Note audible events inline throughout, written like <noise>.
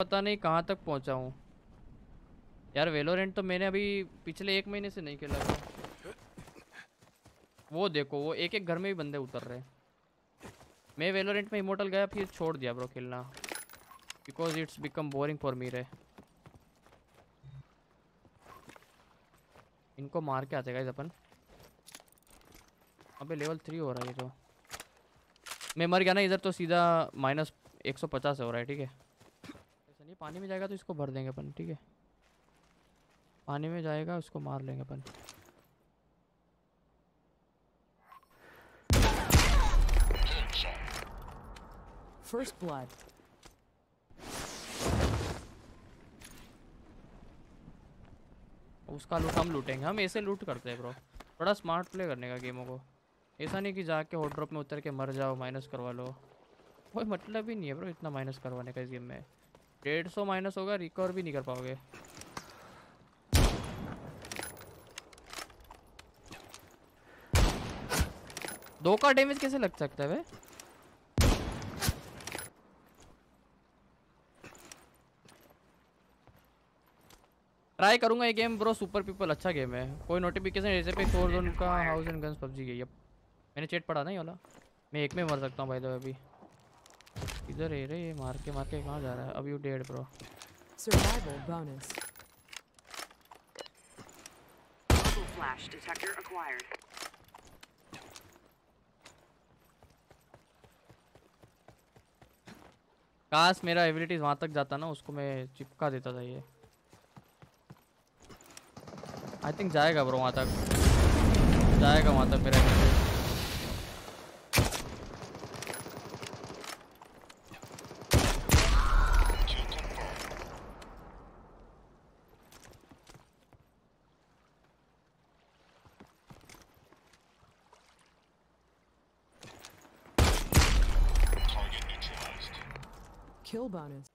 पता नहीं कहाँ तक पहुँचा हूँ। यार वेलोरेंट तो मैंने अभी पिछले एक महीने से नहीं खेला था। वो देखो, वो एक एक घर में भी बंदे उतर रहे मैं वेलोरेंट में इमोटल गया, फिर छोड़ दिया ब्रो खेलना। Because it's become boring for me रे। इनको मार के आते गाइस अपन। अबे लेवल थ्री हो रहा है ये तो। मैं मर गया ना, इधर तो सीधा माइनस एक सौ पचास हो रहा है, ठीक है? पानी में जाएगा तो इसको भर देंगे अपन ठीक है? पानी में जाएगा उसको मार लेंगे अपन। First blood. उसका लूट हम लूटेंगे। हम ऐसे लूट करते हैं ब्रो थोड़ा स्मार्ट प्ले करने का गेमों को ऐसा नहीं कि जाके हॉट ड्रॉप में उतर के मर जाओ माइनस करवा लो। कोई मतलब ही नहीं है ब्रो इतना माइनस करवाने का इस गेम में। डेढ़ सौ माइनस होगा, रिकवर भी नहीं कर पाओगे। दो का डैमेज कैसे लग सकता है भाई? ट्राई करूँगा ये गेम ब्रो सुपर पीपल अच्छा गेम है। कोई नोटिफिकेशन ऐसे पे छोड़ दो उनका हाउस एंड गन्स पबजी अब मैंने चेट पढ़ा ना ये वाला। मैं एक में मर सकता हूँ भाई तो अभी। इधर है रे? मार के मार के कहाँ जा रहा है? अब you dead bro bonus. Muzzle flash detector acquired. काश मेरा एबिलिटीज वहाँ तक जाता ना उसको मैं चिपका देता था ये। आई थिंक जाएगा ब्रो वहाँ तक। जाएगा वहाँ तक मेरा Kill bonus.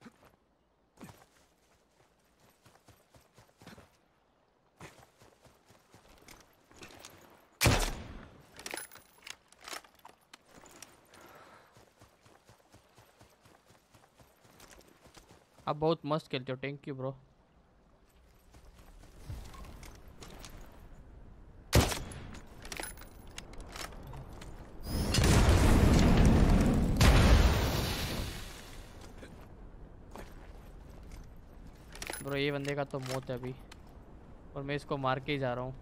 आप बहुत मस्त खेलते हो थैंक यू ब्रो ये बंदे का तो मौत है अभी। और मैं इसको मार के ही जा रहा हूँ।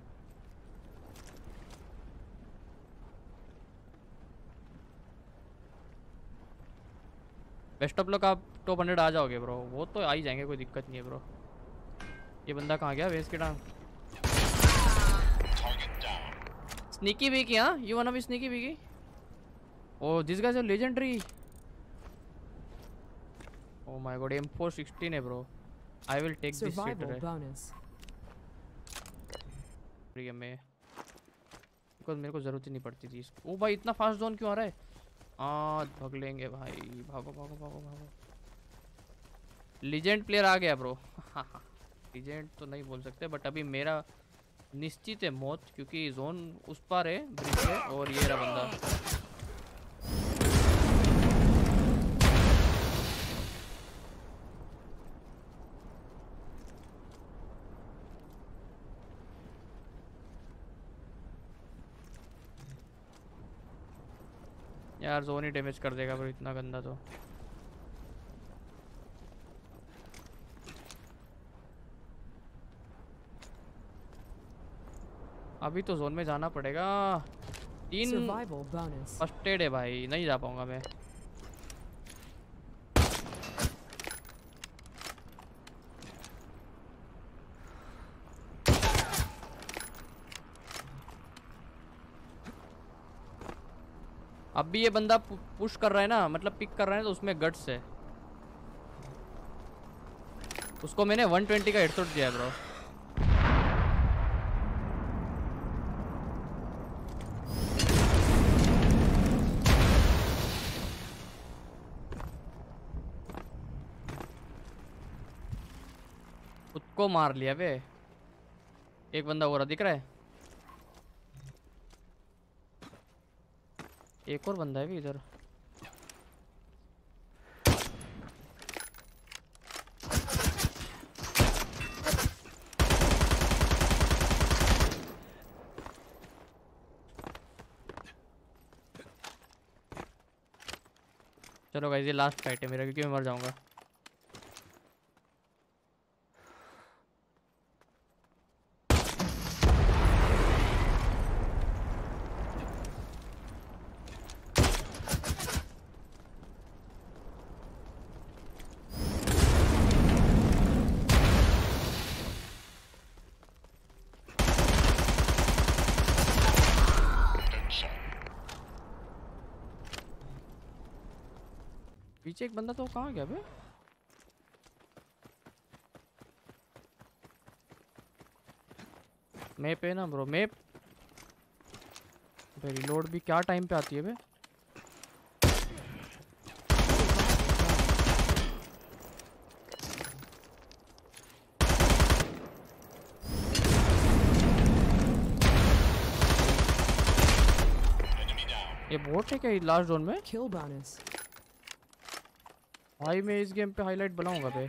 बेस्ट ऑफ़ लक आप टॉप हंड्रेड आ जाओगे ब्रो वो तो आ ही जाएँगे कोई दिक्कत नहीं है ब्रो ये बंदा कहाँ गया? वेस्ट के टांग। स्नीकी भी हाँ यू वाना भी स्नीकी भी की ओ this guys are legendary oh my god M416 है bro I will take this shit Survival bonus. Game में बिकॉज़ मेरे को ज़रूरत ही नहीं पड़ती थी इसको ओ भाई इतना फास्ट जोन क्यों आ रहा है? हाँ भग लेंगे भाई। भागो भागो भागो भागो। लीजेंड प्लेयर आ गया ब्रो लीजेंड <laughs> तो नहीं बोल सकते बट अभी मेरा निश्चित है मौत क्योंकि जोन उस पार है ब्रिज पे और ये रहा बंदा। यार जोन ही डैमेज कर देगा ब्रो इतना गंदा तो। अभी तो जोन में जाना पड़ेगा। तीन फ़र्स्ट एड है भाई नहीं जा पाऊँगा मैं। अब भी ये बंदा पुश कर रहा है ना मतलब पिक कर रहा है तो उसमें गट्स है। उसको मैंने 120 का हेडशॉट दिया ब्रो को मार लिया वे। एक बंदा हो रहा दिख रहा है। एक और बंदा है भी इधर। चलो भाई ये लास्ट फाइट है मेरा, क्योंकि मैं मर जाऊँगा। पीछे एक बंदा तो कहाँ गया बे? मैप है ना ब्रो मैप। रिलोड भी क्या टाइम पे आती है बे? ये बोट है क्या लास्ट जोन में? Kill bonus. भाई मैं इस गेम पे हाईलाइट बनाऊँगा बे।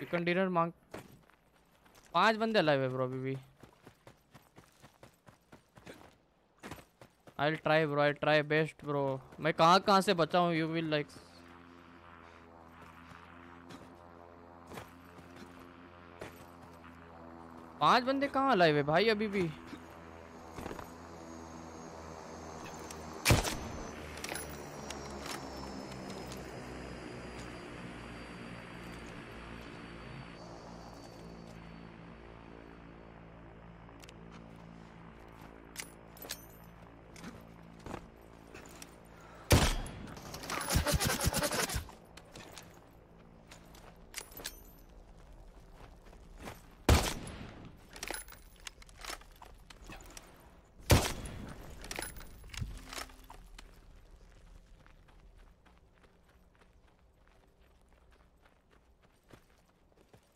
चिकन डिनर मांग पाँच बंदे अलाइव है ब्रो अभी भी। I try bro I try best bro मैं कहाँ कहाँ से बचा हूँ यू विल लाइक पाँच बंदे कहाँ अलाइव है भाई अभी भी?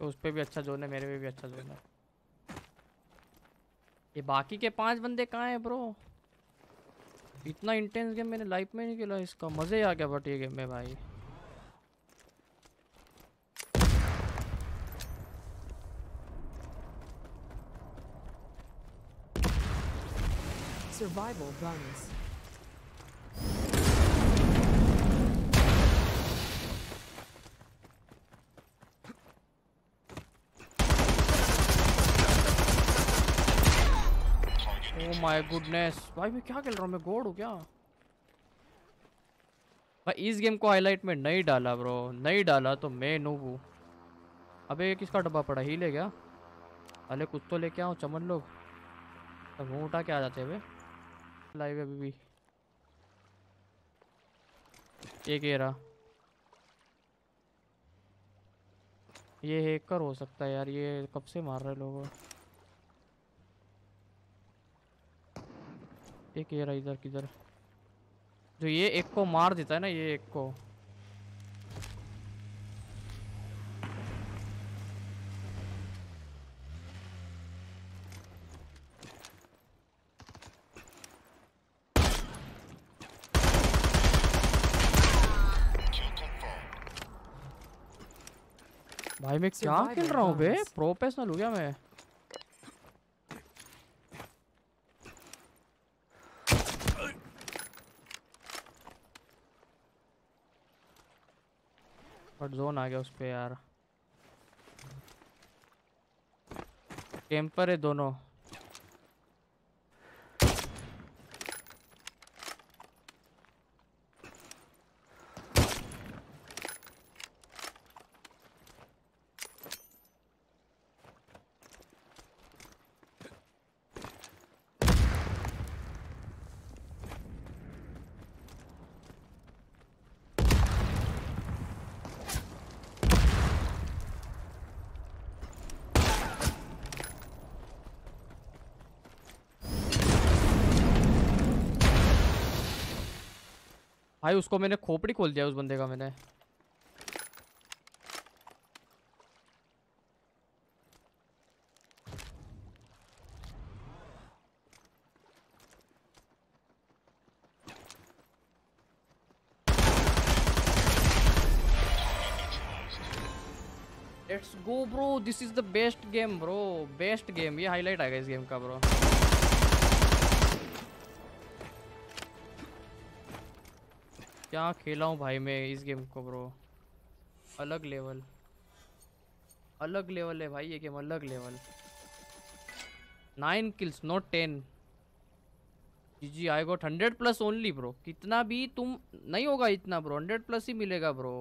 तो उस पे भी अच्छा जोन है, मेरे पे भी अच्छा जोन है। ये बाकी के पाँच बंदे कहाँ हैं ब्रो इतना इंटेंस गेम मैंने लाइफ में नहीं खेला इसका। मज़े आ गया बट ये गेम में भाई। Survival bonus. माय गुडनेस भाई, मैं क्या खेल रहा हूँ? मैं गोड हूँ क्या? भाई, इस गेम को हाईलाइट में नहीं डाला ब्रो नहीं डाला तो मैं नूब हूँ। अबे, ये किसका डब्बा पड़ा? ही ले गया अरे, कुछ तो लेके आओ, चमन लोग। तब मुँह उठा के आ जाते बे। लाइव अभी भी। ये रहा। ये हैकर हो सकता है यार, ये कब से मार रहे लोग? एक ये रहा इधर किधर? जो ये एक को मार देता है ना ये एक को। भाई मैं क्या खेल रहा हूँ बे? प्रोफेशनल हो गया मैं। बट जोन आ गया उस पर यार। टेम्पर है दोनों। भाई, उसको मैंने खोपड़ी खोल दिया उस बंदे का मैंने। Let's go bro this is the best game bro best game ये हाईलाइट आएगा इस गेम का ब्रो क्या खेला हूँ भाई मैं इस गेम को ब्रो अलग लेवल अलग लेवल है भाई ये गेम अलग level nine kills not ten G G I got hundred plus only bro कितना भी तुम, नहीं होगा इतना ब्रो हंड्रेड प्लस ही मिलेगा ब्रो